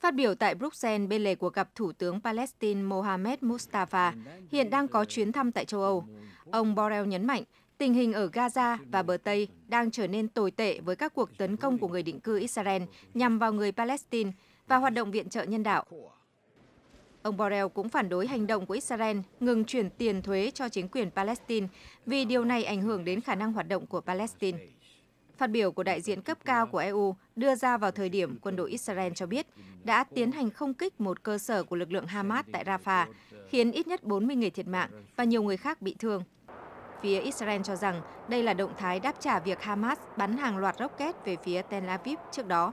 Phát biểu tại Bruxelles bên lề cuộc gặp Thủ tướng Palestine Mohamed Mustafa, hiện đang có chuyến thăm tại châu Âu. Ông Borrell nhấn mạnh tình hình ở Gaza và bờ Tây đang trở nên tồi tệ với các cuộc tấn công của người định cư Israel nhằm vào người Palestine và hoạt động viện trợ nhân đạo. Ông Borrell cũng phản đối hành động của Israel ngừng chuyển tiền thuế cho chính quyền Palestine vì điều này ảnh hưởng đến khả năng hoạt động của Palestine. Phát biểu của đại diện cấp cao của EU đưa ra vào thời điểm quân đội Israel cho biết đã tiến hành không kích một cơ sở của lực lượng Hamas tại Rafah, khiến ít nhất 40 người thiệt mạng và nhiều người khác bị thương. Phía Israel cho rằng đây là động thái đáp trả việc Hamas bắn hàng loạt rocket về phía Tel Aviv trước đó.